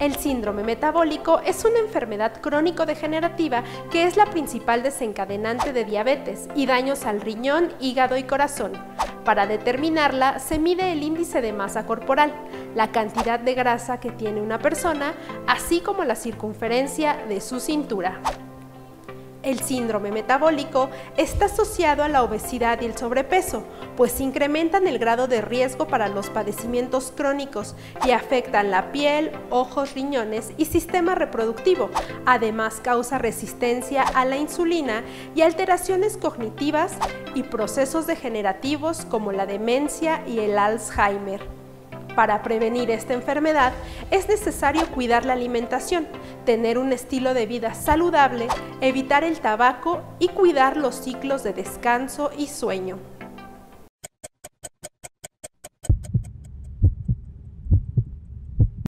El síndrome metabólico es una enfermedad crónico-degenerativa que es la principal desencadenante de diabetes y daños al riñón, hígado y corazón. Para determinarla se mide el índice de masa corporal, la cantidad de grasa que tiene una persona, así como la circunferencia de su cintura. El síndrome metabólico está asociado a la obesidad y el sobrepeso, pues incrementan el grado de riesgo para los padecimientos crónicos y afectan la piel, ojos, riñones y sistema reproductivo. Además causa resistencia a la insulina y alteraciones cognitivas y procesos degenerativos como la demencia y el Alzheimer. Para prevenir esta enfermedad es necesario cuidar la alimentación, tener un estilo de vida saludable, evitar el tabaco y cuidar los ciclos de descanso y sueño.